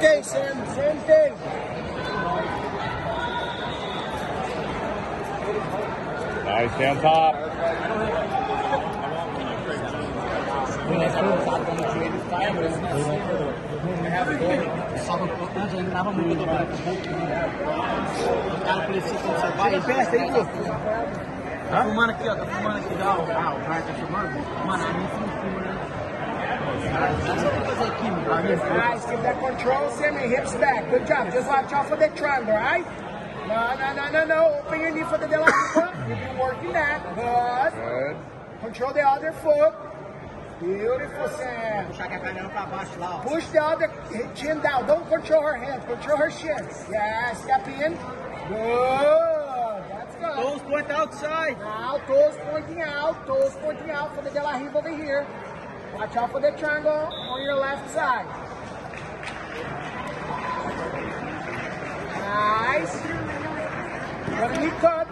Ok, Sam, Sam Dave. Nice down top. O cara precisa conservar. Ele festa aí, pô. Tá fumando aqui, ó. Tá fumando aqui, dá. Ah, o Brian tá fumando? Mano, a gente não fuma, né? Nice. Give that control, Sam, and hips back. Good job. Just watch out for the triangle, all right? No, no, no, no, no. Open your knee for the De La You've been working that. Good. Good. Control the other foot. Beautiful, Sam. puxar aqui a canela pra baixo lá, ó. Push the other chin down. Don't control her hands. Control her shins. Yeah, step in. Good. That's good. Toes point outside. Now, toes pointing out. Toes pointing out for the De La Riva over here. Watch out for the triangle on your left side. Nice. Got a knee cut.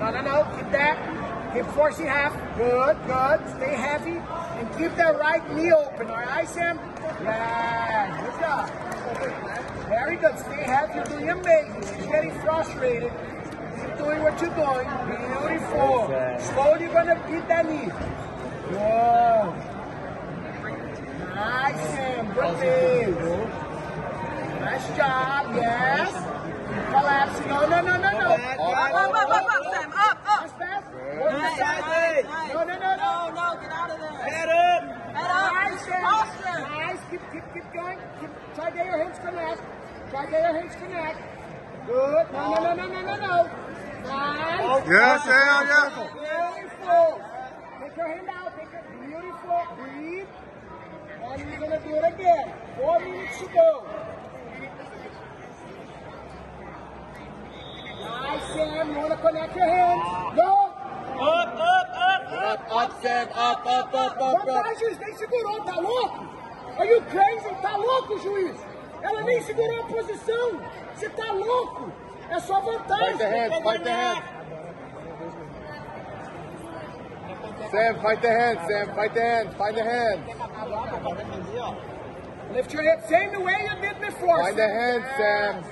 No, no, no. Keep that. Keep forcing half. Good, good. Stay heavy. And keep that right knee open. All right, Sam? Yeah. Good job. Very good. Stay heavy. You're doing amazing. She's getting frustrated. Keep doing what you're doing. Beautiful. Slowly going to beat that knee. Good. Nice, Sam. Good move. Nice job. Yes. Collapse. No, no, no, no, no. Up, up, up, up, up, Sam. Up, up. That's fast. Nice, Work the nice, sideways. nice. No, no, no, no. No, no, get out of there. Head up. Head up. Nice, Sam. Posture. Nice. Keep, keep, keep going. Keep, try to get your hands connect. Try to get your hands connect. Good. No, no, no, no, no, no, no. Nice. Yes, Sam, yes. Beautiful. Take your hand out. Take your beautiful. Breathe. And you're gonna do it again. Four minutes to go. Nice, Sam. You wanna connect your hands? Go. Up, up, up, up. Up, Sam, up, up, up, up, up. Rapaz, juiz, nem segurou, tá louco? Are you crazy? Tá louco, juiz? Ela nem segurou a posição. Você tá louco? É só vantagem. Fight the hands, fight the hands. Sam, fight the hands, Sam, fight the hands, find the hands. Lift your hip, same the way you did before. Find the hands, Sam.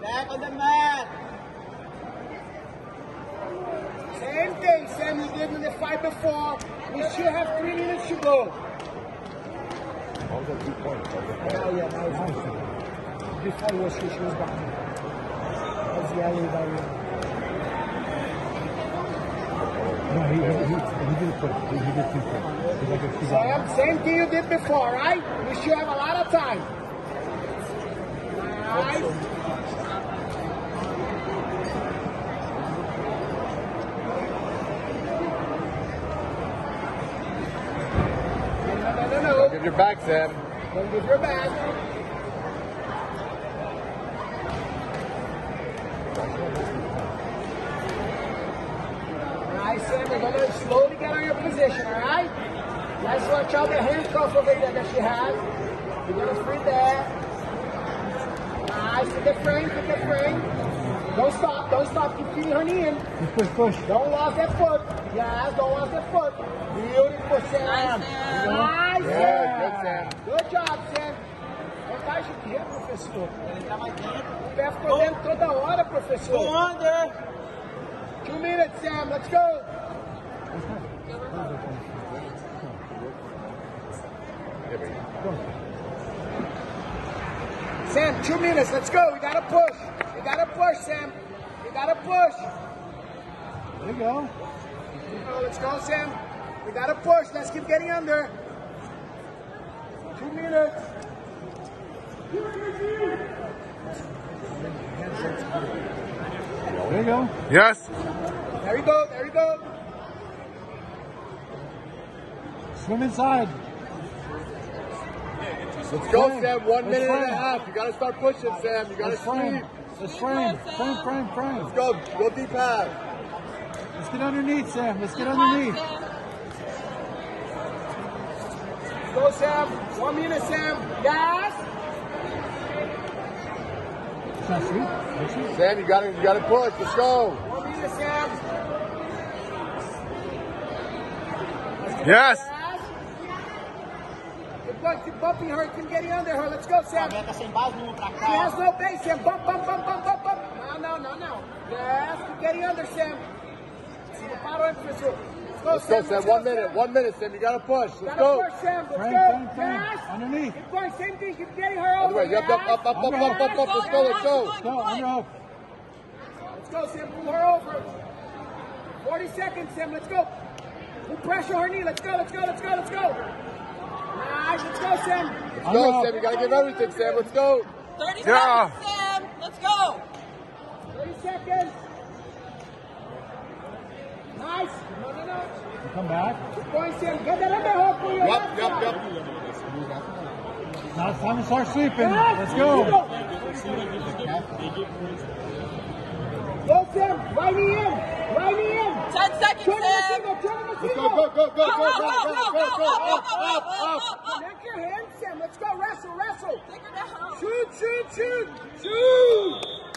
Back on the mat. Same thing, Sam, you did in the fight before. We still have three minutes to go. Oh, yeah, now it's. Before it was she, she was. I was yelling about it. No, he, he, he, he did it. He, he did too quick. He's like a he's like- Sam, same thing you did before, right? We still have a lot of time. Nice. No, no, no, no. Give your back, Sam. Don't give your back. Nice, Sam. We're going to slowly get on your position, all right? Let's watch out the handcuff over there that she has. You're going to free that. Nice. Put the frame, put the frame. Don't stop, don't stop. Keep feeding her knee in. Push, push, push. Don't lose that foot. Yes, don't lose that foot. Beautiful, Sam. Nice, Sam. Nice, Good, Sam. good, Sam. Good job, Sam. Vantagem de quê, professor? Ele tá mais dentro. O pé ficou dentro toda hora, Go professor. under. Two minutes, Sam. Let's go. Sam, two minutes. Let's go. We gotta push. We gotta push, Sam. We gotta push. There you go. Oh, let's go, Sam. We gotta push. Let's keep getting under. Two minutes. There you go. Yes. There we go. There we go. Swim inside. Let's go, Frame. Sam. One Let's minute and a half. You gotta start pushing, Sam. You gotta Let's frame. Let's frame. Frame, frame, frame. Let's go. Go deep half. Let's get underneath, Sam. Let's get underneath. Go, Sam. One minute, Sam. Yes. It's not sweet. Is it? Sam, you gotta, you gotta push. Let's go. One minute, Sam. Yes. Yes. Keep going. Keep bumping her. Keep getting under her. Let's go, Sam. Meta sem base, vamos pra She has no base, Sam. Bump, bump, bump, bump, bump, bump. No, no, no, no. Yes, keep getting under, Sam. See the power emphasis. Let's go, Let's go, Sam. Sam. One minute. One minute, Sam. You gotta push. Let's Gotta go. push, Sam. Let's Frank, go. Frank, Frank. Yes. Underneath. Keep going. Same thing. Keep getting her Other over. way. Yep, up, up, up, up, up, up, up. Let's go. Let's go. Go, under hook. Let's go, Sam. Pull her over. 40 seconds, Sam. Let's go. Pull pressure her knee. Let's go. Let's go. Let's go. Let's go. Nice. Let's go, Sam. Let's go, Sam. You gotta give everything, Sam. Let's go. 30 Yeah. seconds, Sam. Let's go. 30 seconds. Nice. No, no, no. You come back. Keep going, Sam. Get that underhook for your Yup, left yup, side. yup. Now it's time to start sweeping. Yes. Let's go. Go, Sam. Right knee in. Right knee in. 10 seconds, Turn the Sam. single. Turn the Let's single. go, go, go, go, go, Go, go, go, go, go, go, go, go. go, Up, go, up, go, up. go, go. Connect your hands, Sam. Let's go. Wrestle, wrestle. Take her down. Shoot, shoot, shoot. Shoot.